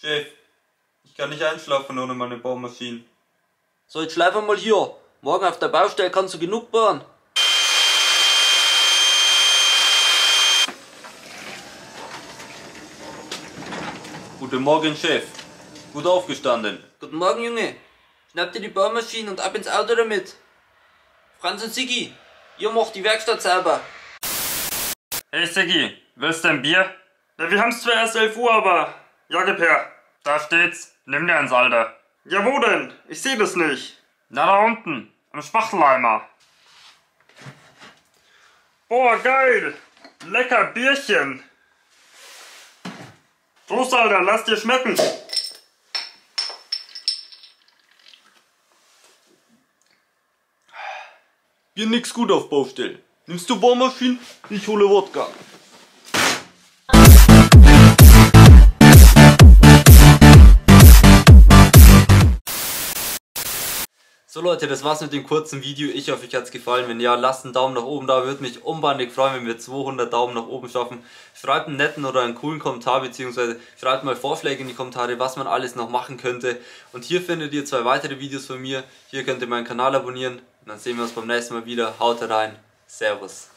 Chef, ich kann nicht einschlafen ohne meine Bohrmaschine. So, jetzt schleif mal hier. Morgen auf der Baustelle kannst du genug bohren. Guten Morgen, Chef. Gut aufgestanden. Guten Morgen, Junge. Schnapp dir die Bohrmaschine und ab ins Auto damit. Franz und Sigi, ihr macht die Werkstatt sauber. Hey Siggi, willst du ein Bier? Ja, wir haben's zwar erst 11 Uhr, aber... Ja, gib her. Da steht's. Nimm dir eins, Alter. Ja, wo denn? Ich sehe das nicht. Na, da unten. Im Spachtelheimer. Boah, geil. Lecker Bierchen. Prost, Alter, lass dir schmecken. Hier nix gut auf Baustelle. Nimmst du Bohrmaschine? Ich hole Wodka. So Leute, das war's mit dem kurzen Video. Ich hoffe, euch hat's gefallen. Wenn ja, lasst einen Daumen nach oben da. Würde mich unbandig freuen, wenn wir 200 Daumen nach oben schaffen. Schreibt einen netten oder einen coolen Kommentar, beziehungsweise schreibt mal Vorschläge in die Kommentare, was man alles noch machen könnte. Und hier findet ihr zwei weitere Videos von mir. Hier könnt ihr meinen Kanal abonnieren. Und dann sehen wir uns beim nächsten Mal wieder. Haut rein. Servus.